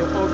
will